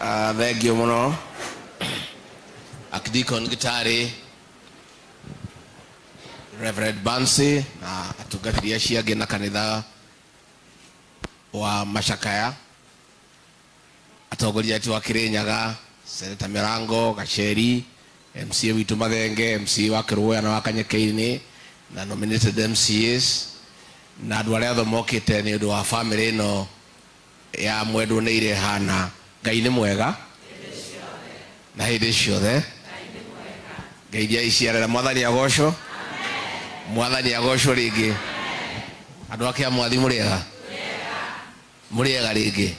Ah, thengio muno no gitari. Reverend bansi na atungatiri acio angĩ na kanitha wa macakaya atongoria ati wa kirinyaga seneta mirango gaceri mc witå mathenge mc wa kĩrũya na wa kanyekeinĩ na nominated mcs na arĩa othe mokĩte nĩ ũndũ wa bamĩrĩ ĩno ya mwendwo nĩ ire hana ngai nä mwega. Na hä ndä ciothe. Ngai iciarĩra mwathani agocwo mwathani agocwo ngä andå ake a mwathi må rä ega? Må rä ega rä ngä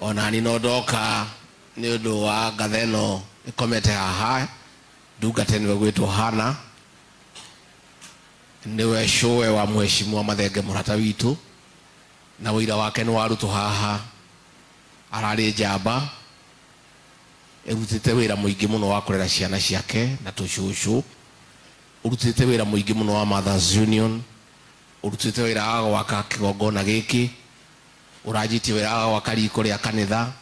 ona onani no ndoka nä å ndå wa ngatha no ä komete haha. Ndungate nä we gwä two hana. Nä we cũwe wa mwecimwa mathenge må rata witå na wĩira wake nä warutwo haha ararĩ njamba må ingä må no wa kũrera ciana ciake na tũcũcũ ũrutĩte wĩra mũingĩ mũno wa mothers union ũrutĩte wĩra wa gwaka kĩgongona gĩkĩ ũranjitie wä wa gwaka riko rĩa kanitha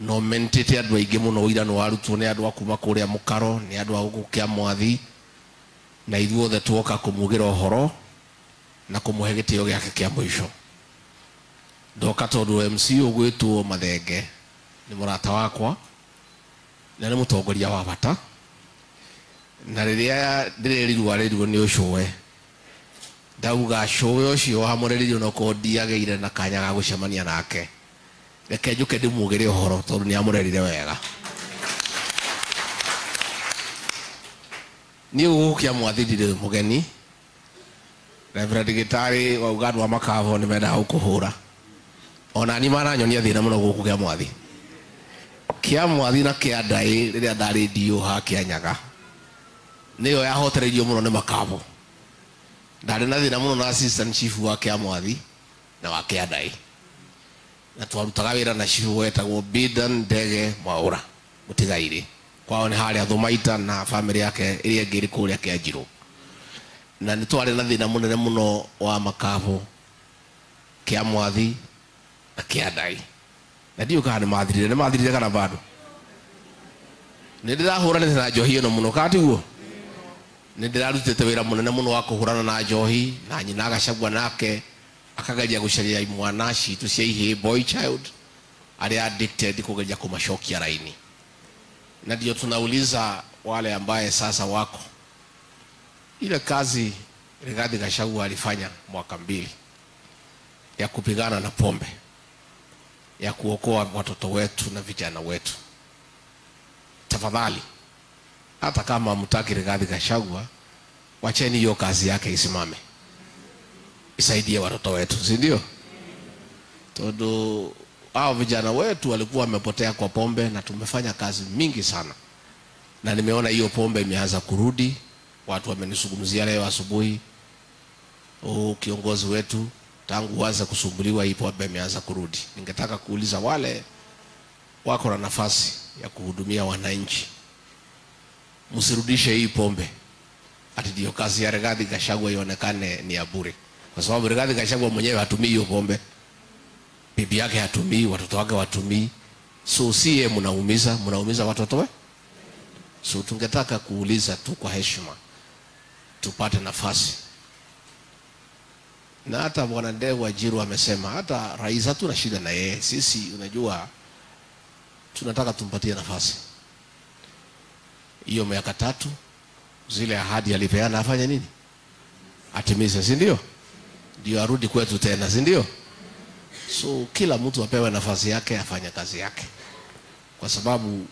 na mentete andu aingi muno ira no warutwo nĩ andũ a kuma kũrĩa mũkaro nĩ andũ a kä a mwathi na ithuothe tuoka å horo na kũmũhe gĩtĩo gĩake kĩa mũico ndoka tondu mc ugwitwo mathenge ni murata wakwa na ni mutongoria wa bata. Na riria ndirerirwa arĩrirwo ni ucuwe ndauga cũwe ũcio wamũreririo nokorwo ndiagĩire na kanya ga gucemania nake. Reke njuke ndimugire uhoro tondu ni amurerire wega. Ni gũkũ kĩa mwathi ndirĩ mũgeni reverend gĩtarĩ wa uganda wa makavo nĩ mendaga gũkũhũra. ona ni maranyonia thina muno guku kia mwathi. Kia mwathi na kĩa ndaĩ riria ndarĩ ndiũ ha kĩanyaga nĩyo yahotereirio muno ni makabo. Ndarĩ na thĩna mũno na assistant chief wa kĩa mwathi na wa kĩa ndaĩ. Na twarutaga wĩra na chief wetagwo bidan ndege mwaũra mũtigairĩ. Kwao nĩ harĩa thumaita na family yake ĩrĩa ĩngĩ ĩrĩ kä kĩanjirũ na nĩ twarĩ na thĩna mũnene mũno wa makabo. Kĩa mwathi na kĩa ndai na ndiũ kana nĩ mathirire nĩ mathirire kana bado? Nĩ ndĩrahũranĩte na njohi ĩno mũno kana tiguo nĩ ndĩrarutĩte wĩra mũnene mũno wa kũhũrana na njohi na nyina agacagua nake akageria gũcaria imwana citũ cia ihĩ boy child arĩa addicted kugeria kumacokia raini. Na ndio tunauliza wale ambaye sasa wako ile kazi Rigathi Gachagua alifanya mwaka mbili ya kupigana na pombe ya kuokoa watoto wetu na vijana wetu. Tafadhali hata kama mtaki Rigathi Gachagua wacheni hiyo kazi yake isimame. Isaidie watoto wetu si ndio? Todo hao vijana wetu walikuwa wamepotea kwa pombe na tumefanya kazi mingi sana. Na nimeona hiyo pombe imeanza kurudi. Watu wamenisungumzia leo asubuhi oh, kiongozi wetu tangu waza kusumbuliwa ipo pombe imeanza kurudi. Ningetaka kuuliza wale wako na nafasi ya kuhudumia wananchi. Msirudishe hii pombe. Ati ndio kazi ya Rigathi Gachagua ionekane ni ya bure. Kwa sababu Rigathi Gachagua mwenyewe hatumii hiyo pombe. Bibi yake hatumii watoto wake watumii so siye mnaumiza mnaumiza watoto we so tungetaka kuuliza tu kwa heshima tupate nafasi na hata bwana Ndegwa Wajiru amesema hata rais hatuna shida na yeye. Sisi unajua tunataka tumpatie nafasi. Hiyo miaka tatu zile ahadi alipeana afanye nini? Atimize si ndio? Ndio arudi kwetu tena si ndio? So kila mtu apewe nafasi yake afanye kazi yake. Kwa sababu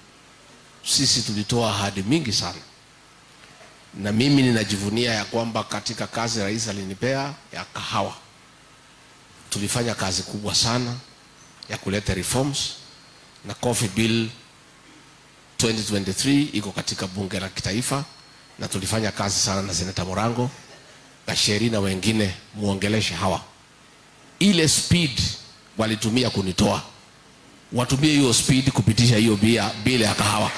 sisi tulitoa ahadi mingi sana na mimi ninajivunia ya kwamba katika kazi rais alinipea ya kahawa. Tulifanya kazi kubwa sana ya kuleta reforms na coffee bill 2023 iko katika bunge la kitaifa na tulifanya kazi sana na seneta Morango Gasheri na wengine muongeleshe hawa. Ile speed walitumia kunitoa. Watumie hiyo speed kupitisha hiyo bia bila ya kahawa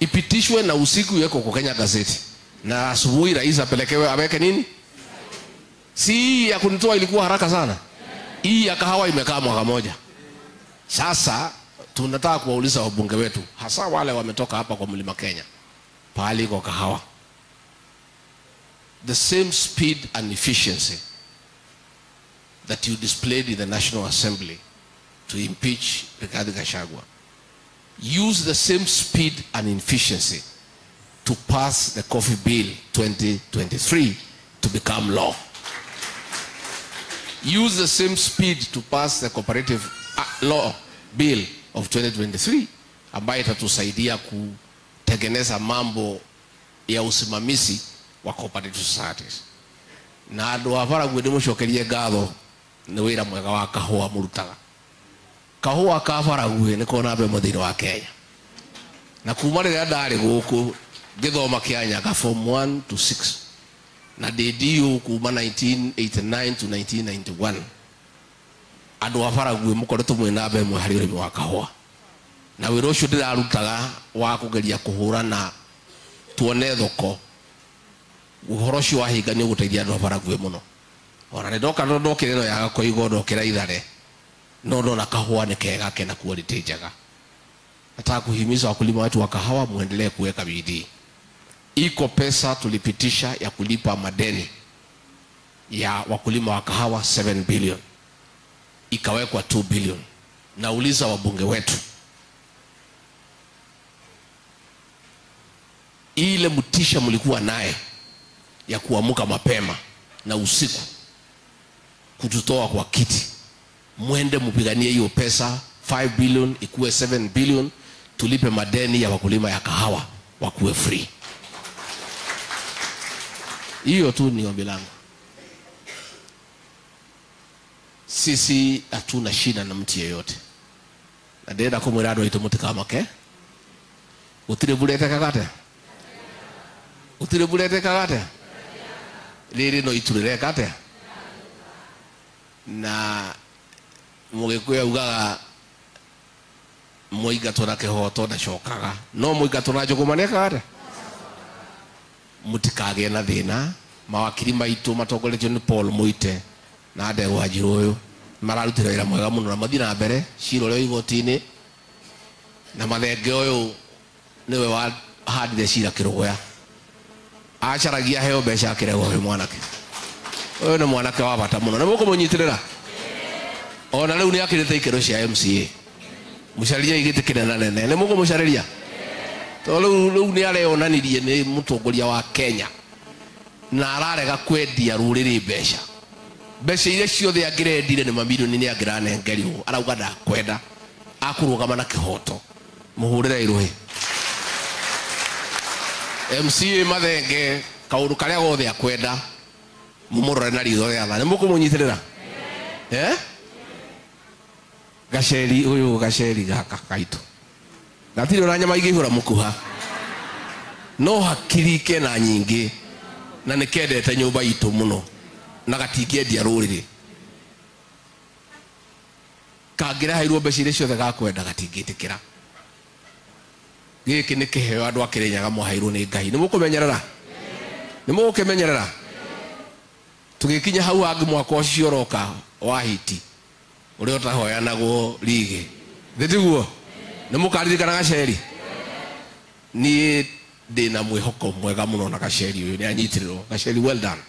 ipitishwe na usiku iweko kwa Kenya gazeti. Na asubuhi rais apelekewe aweke nini? Si hii ya kunitoa ilikuwa haraka sana? Hii ya kahawa imekaa mwaka moja. Sasa tunataka kuwauliza wabunge wetu hasa wale wametoka hapa kwa mlima kenya pahali iko kahawa. The same speed and efficiency that you displayed in the national assembly to impeach rigathi gachagua use the same speed and efficiency to pass the coffee bill 2023 to become law. Use the same speed to pass the cooperative uh, law bill of 2023 ambayo itatusaidia kutengeneza mambo ya usimamizi wa cooperative societies. Na andå a ndä må cokerie ngatho nä wä ra mwega wa kahåa må rutaga kahåa ka baraguä nä kona mbere må wa kenya. Na kuma rä rä a ndarä gå kå ngä thoma kä anyaga form 1 to 6 na ndä kuma 1989 to 1991 andå a baraguä må koretwo mwä namba mwe harä å rä wa kahåa na wä ra å cio ndä rarutaga wa kå geria kå hå rana tuone thoko. Å horo å cio wahinga nä å gå teithia andå a baraguä må no ona nä ndoka ä no yaga koigo ndokä ra ithare no na kahua ni kega kena quality njega. Nataka kuhimiza wakulima wetu wa kahawa muendelee kuweka bidii. Iko pesa tulipitisha ya kulipa madeni ya wakulima wa kahawa 7 billion. Ikawekwa 2 billion. Nauliza wabunge wetu. Ile mtisha mlikuwa naye ya kuamka mapema na usiku kututoa kwa kiti mwende mpiganie hiyo pesa 5 billion ikuwe 7 billion tulipe madeni ya wakulima ya kahawa wakuwe free. Hiyo tu ni ombi langu. Sisi hatuna shida na mtu yeyote. Ndenda mutikamake gutire ke utire atia gutire utire itekaga atia riri no iturire rireka na mugikuyu augaga muingatwo na ndacokaga no muingatwo na njuguma maneka atia mutikagĩe na thina mawakiri maitu matongoretio ni paul muite na ndegwa wanjirũ ũyũ mararutĩra wĩra mwega muno na mathiĩ na mbere cira igotini igoti-inĩ na mathenge ũyũ nĩwe wahandire cira kĩrũgũya. Acaragia heo mbeca akĩregwo wĩ mwanake. Oyo ni mwanake wa bata na moko mũkũmũnyitĩrĩra ona rä u rĩu nĩ akĩrĩte ikero cia mca mũcarĩrie igĩtĩ kĩnene nene nĩ mũkũmũcarĩria to u nä areonanirie nä må tongoria wa kenya. Na ararega kwendia rũrĩrĩ mbeca. Mbeca iria ciothe angĩrendire nä mamirioni nĩ angĩranengerirwo arauga ndakwenda. Akũrũgama na kĩhoto. Mũhũrĩre irũĩ mca mathenge kaũndũ karĩa gothe akwenda. Mũmũrore na ritho rĩa tha. Nĩ mũkũmũnyitĩrĩra? Eh? Gaceri uyu gaceri gaka kaitu gatiri ona nyama ingĩihũra mukuha no hakiri kena nyingi na nikendete kendete itu muno na gatingĩendia rũrĩrĩ. Kangĩrehairwo mbeca iria ciothe gakwenda gatingĩtĩkĩra. Gĩkĩ nĩ kĩheo andũ a kĩrĩnyaga mwaheirwo nĩ ngai. Nĩ mũkũmenyerera? Nĩ mũgũkĩmenyerera tũgĩkinya hau hangĩ mwaka ũcio ũroka wa hiti ũrĩa ũtahoyanagwo rigĩ thĩtiguo nĩ mũkaririkana gaceri? Niä ndä na mwĩhoko mwega mũno na gaceri ũyũ nĩ anyitĩrĩrwo. Gaceri well done.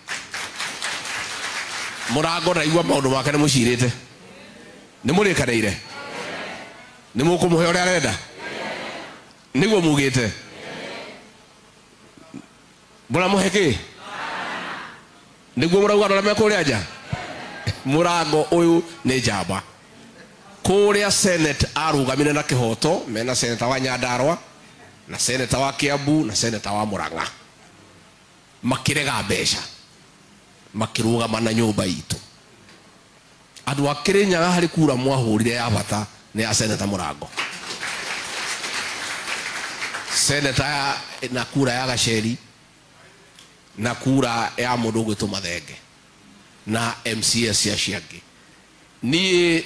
Mũrango ndaigua ndå make nĩ mũcirĩte. Nĩ mũrĩkanĩire. Nĩ mũkũmũhe ũrĩa arenda. Nĩguo mugĩte mũramũhe guo nĩguo mũrauga andũ arĩa me rä nja mũrango uyu ni njamba. Kuria senate gamine na kihoto mena seneta wa nyandarwa na seneta wa kiambu na seneta wa murang'a. Makirega mbeca makiruga na nyumba itu andu a kĩrĩnyaga hari kura mwahurire ya bata ni ya seneta murango. Seneta na kura ya gaceri na kura ya mundu ũgwĩtwo mathenge na mca cia ciangĩ. Niĩ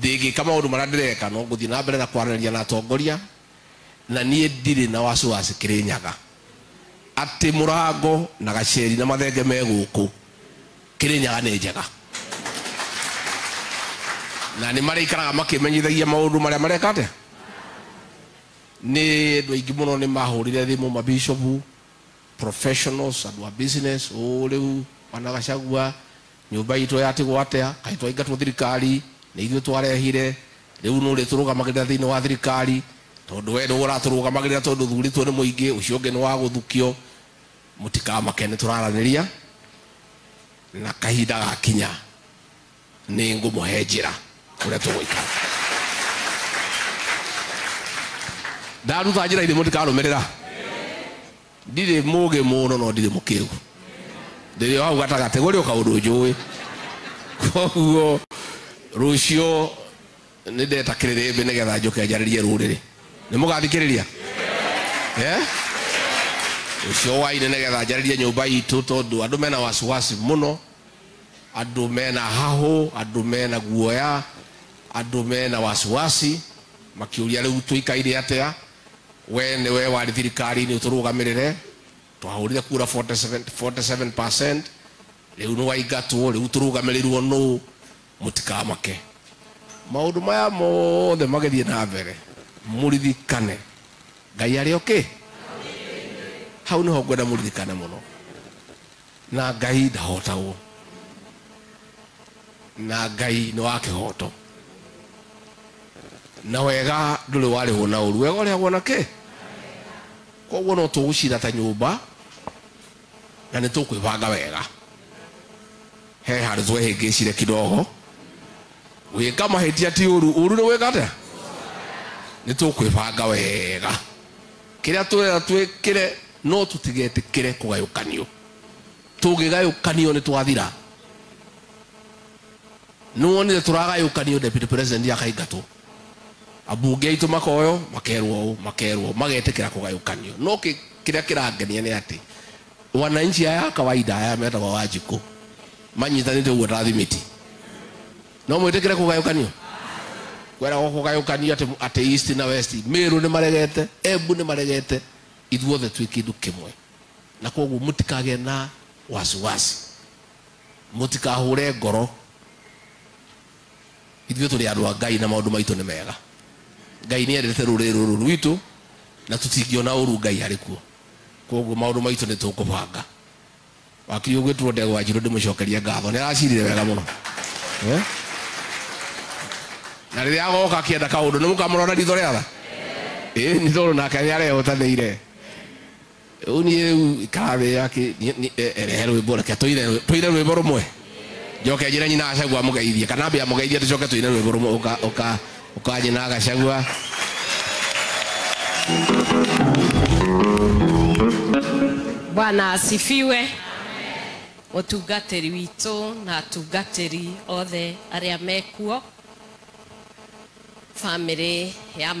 ndĩngĩka maũndũ marĩa ndĩreka no gũthiĩ na mbere na kwaranĩria na atongoria na niä ndirä na wasiwasi atä må rango na gaceri na mathenge megå kå kä rä nyaga nä njega. Na nä marä ikaraga makä menyithagia maå ndå marä a mareka nä andå aingä må no nä mahå rä re thimå mabishopu professionals andå a business å rä u wanagacagua nyå nyumba itå yatigwo atia kai twaingatwo thirikari nä ithuä twarehire. Rä u nå rä tå rå gamagä rä thä wa thirikari tondå we nä å ratå rå gamagä rä ra tondå thuritwo nä må ingä å cio å ngä nä wa gå thukio må tikamake nä tå raranä ria na kahinda gakinya nä ngå må he njä ra å rä a tå gå ikara ndaruta njä ra ithä må tikarå mä rä ra ndirä må gä må no no ndirä må kä u ndä rä hau gatagatä gå rä å kaå ndå njå ä koguo rå cio nä ndeta kä rä rä mbä nä getha njå ke rie rå rä rä nä må gathikä rä ria rå cio wainä nä getha njarä rie nyå mba itå tondå andå mena wasiwasi må no andå mena hahå andå mena guoya andå mena wasiwasi makä å ria rä u tå ikaire atä a we nä we warä thirikari-inä tå rå gamä rä re twahå rire kura 47 rä u nä waingatwo rä u tå rå gamä rä irwo nå må tikamake maå ndå maya mothe magäthiä na mbere. Må ririkane ngai arä oki hau nä ho ngwenda må muno na ngai ndahotagwo. Na ngai nä wa kihoto na wega ndå rä warä hwo na å ru wega å rä agwo na kä koguo no tå gå cira ta nyå mba na nä tå kwä banga wega. He handå twehä ngä cire kidogo. Gwä ka mahä tia ti å ru å ru nä gwä ka atä nä tå kwä banga wega. Kä rä a twä rera twä kä re no tå tigetä kä re kå gayå kanio tå ngä gayå kanio nä twathira nä wonire tå ragayå kanio akaingatwo. Ambunge aitå makoyo makerwo å makerwo magetä kä ra kå gayå kanio no kä rä a kä rangenia nä atä wananchi aya kawaida aya metagwo wanjikå manyitanä te å uwe ta na no mwä tä kä re kå gayå kanio kweragwo kå gayå kanio atä east na west meru ni maregete embu ni maregete ithuothe twä kä ndå kä mwe na koguo må tikagä na wasiwasi. Må tikahå re ngoro. Ithuä tå rä andå a ngai na maå ndå maitå nä mega. Ngai nä endete rå rå rwitå na tå tingiona å ru ngai arä kuo koguo maundu maitu ni nä tå kå banga wakiri å gwä two ndegwa njirå ndä må cokerie ngatho. Nä aracirire wega må no na rä rä a agoka akä enda kaå ndå nä må kamå rona ritho rä atha ä nä tondå nake nä arehotanä ire rä u niä rä u ikarathä erehe rwä mbo reke tå ire rwä mbo rå mwe njoke njä re nyina agacagua må geithie kana mbä må geithie tå coke tå uka rwä mbo rå mwe å kanyina agacagua bwana asifiwe. Mutungatĩri witũ na atungatĩri othe arĩa mekuo bamĩrĩ ya